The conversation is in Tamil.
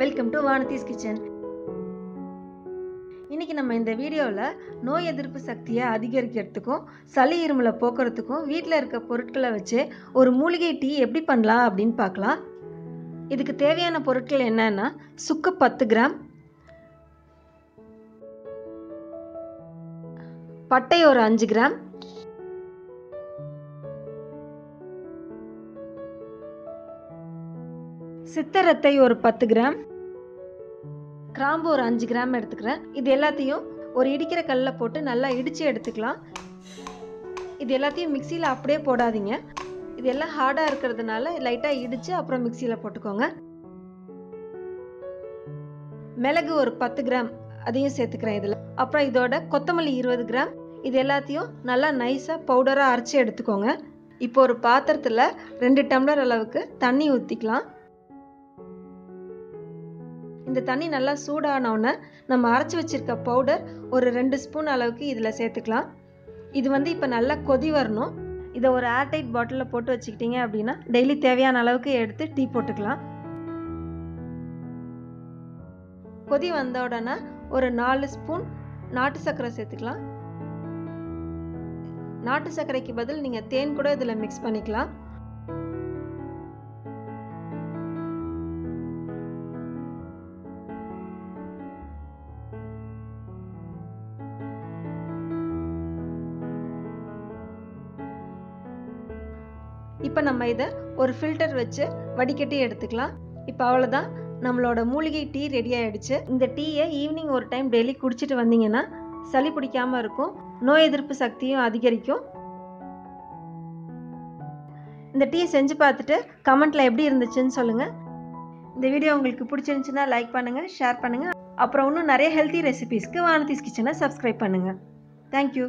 வெல்கம் டு வானதீஸ் கிச்சன் இன்னைக்கு நம்ம இந்த வீடியோவில் நோய் எதிர்ப்பு சக்தியை அதிகரிக்கிறதுக்கும் சளி இருமலை போக்குறதுக்கும் வீட்டில் இருக்க பொருட்களை வச்சு ஒரு மூலிகை டீ எப்படி பண்ணலாம் அப்படின்னு பார்க்கலாம். இதுக்கு தேவையான பொருட்கள் என்னன்னா சுக்கு பத்து கிராம் பட்டை ஒரு அஞ்சு கிராம் சித்தரத்தை ஒரு பத்து கிராம் கிராம்பு ஒரு அஞ்சு கிராம் எடுத்துக்கிறேன். இது எல்லாத்தையும் ஒரு இடிக்கிற கல்லில் போட்டு நல்லா இடித்து எடுத்துக்கலாம். இது எல்லாத்தையும் மிக்சியில் அப்படியே போடாதீங்க. இது எல்லாம் ஹார்டாக இருக்கிறதுனால லைட்டாக இடித்து அப்புறம் மிக்சியில் போட்டுக்கோங்க. மிளகு ஒரு பத்து கிராம் அதையும் சேர்த்துக்கிறேன் இதில். அப்புறம் இதோட கொத்தமல்லி இருபது கிராம். இது எல்லாத்தையும் நல்லா நைஸாக பவுடராக அரைச்சி எடுத்துக்கோங்க. இப்போ ஒரு பாத்திரத்தில் ரெண்டு டம்ளர் அளவுக்கு தண்ணி ஊற்றிக்கலாம் இந்த தண்ணி நல்லா சூடானோடனே நம்ம அரைச்சி வச்சுருக்க பவுடர் ஒரு ரெண்டு ஸ்பூன் அளவுக்கு இதில் சேர்த்துக்கலாம். இது வந்து இப்போ நல்லா கொதி வரணும். இதை ஒரு ஏர்டைட் பாட்டிலில் போட்டு வச்சுக்கிட்டீங்க அப்படின்னா டெய்லி தேவையான அளவுக்கு எடுத்து டீ போட்டுக்கலாம். கொதி வந்த உடனே ஒரு நாலு ஸ்பூன் நாட்டு சர்க்கரை சேர்த்துக்கலாம். நாட்டு சர்க்கரைக்கு பதில் நீங்கள் தேன் கூட இதில் மிக்ஸ் பண்ணிக்கலாம். இப்போ நம்ம இதை ஒரு ஃபில்டர் வச்சு வடிகட்டி எடுத்துக்கலாம். இப்போ அவ்வளோதான் நம்மளோட மூலிகை டீ ரெடி ஆகிடுச்சு இந்த டீயை ஈவினிங் ஒரு டைம் டெய்லி குடிச்சிட்டு வந்தீங்கன்னா சளி பிடிக்காமல் இருக்கும். நோய் எதிர்ப்பு சக்தியும் அதிகரிக்கும். இந்த டீ செஞ்சு பார்த்துட்டு கமெண்ட்டில் எப்படி இருந்துச்சுன்னு சொல்லுங்கள் இந்த வீடியோ உங்களுக்கு பிடிச்சிருந்துச்சுன்னா லைக் பண்ணுங்கள் ஷேர் பண்ணுங்கள் அப்புறம் இன்னும் நிறைய ஹெல்த்தி ரெசிபீஸ்க்கு வானதிஸ் கிச்சனை சப்ஸ்கிரைப் பண்ணுங்கள் தேங்க்யூ